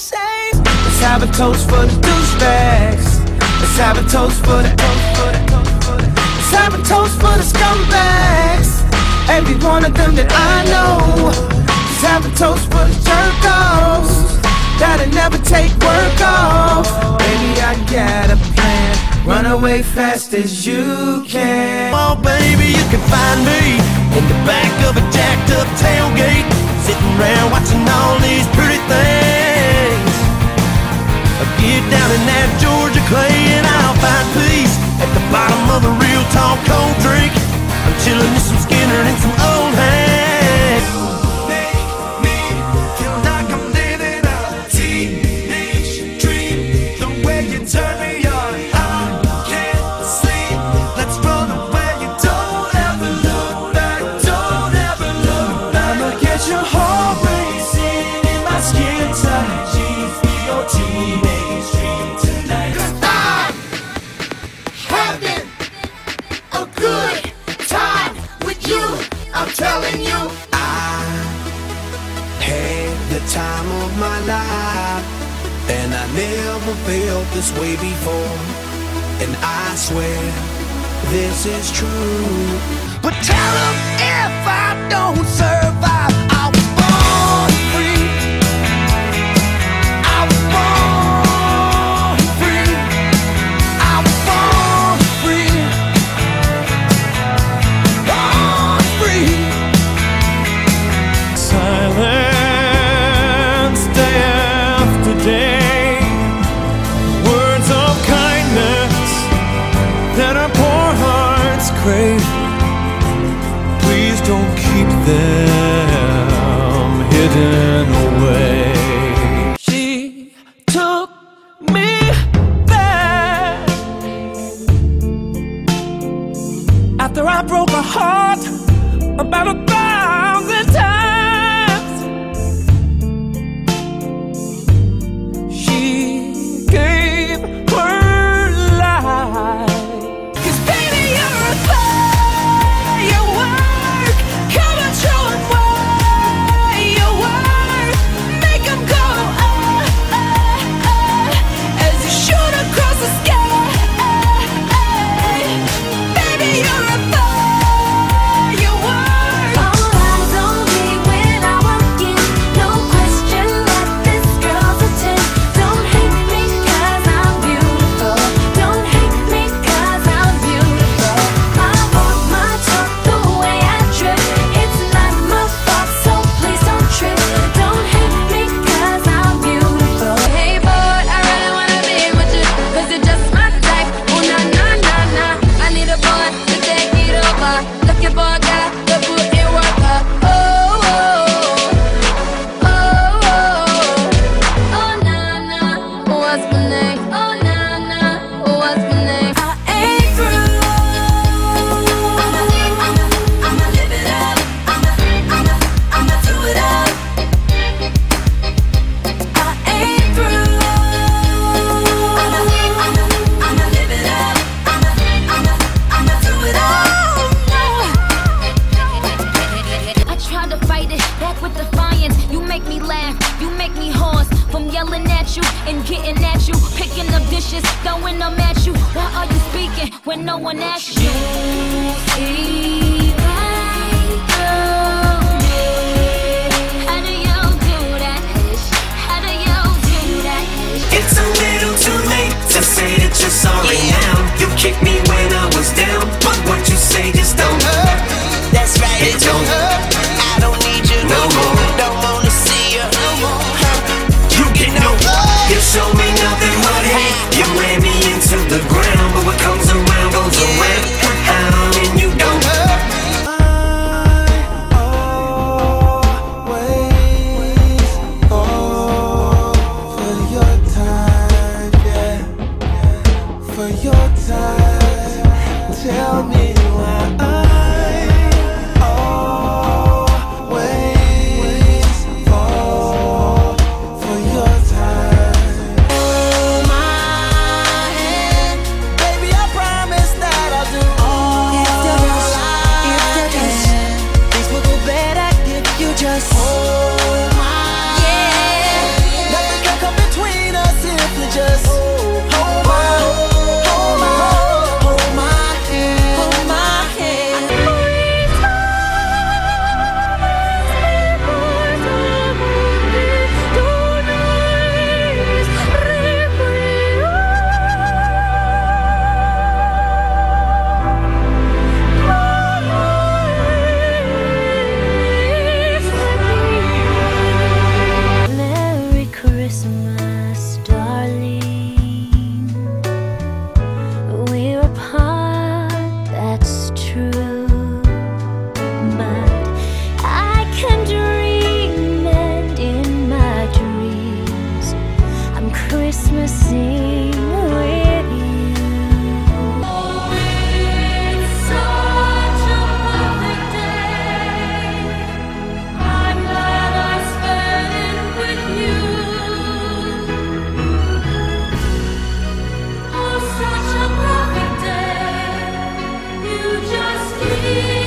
say Let's have a toast for the douchebags. Let's have a toast for the Let's have a toast for the scumbags. Every one of them that I know. Let's have a toast for the jerkos That'll never take work off. Baby, I got a plan. Run away fast as you can. Oh, baby, you can find me In the back of a jacked up tailgate Sitting around watching all these pretty things. Get down in that Georgia clay and I'll find peace at the bottom of a real tall cold drink. I'm chilling with some Skynyrd and some never felt this way before. And I swear this is true. But tell them if I don't survive hidden away. She took me back after I broke her heart about a explanation yelling at you and getting at you, picking up dishes, throwing them at you. Why are you speaking when no one asks you? just Música